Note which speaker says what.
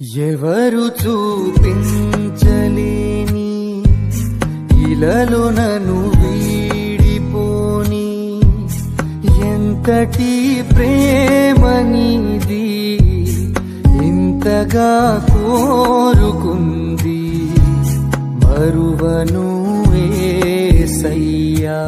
Speaker 1: ఎవరు చూపించలేని ఇలలో నన్ను వీడిపోని. ఎంతటి ప్రేమనిది ఇంతగా కోరుకుంది మరువను సయ్యా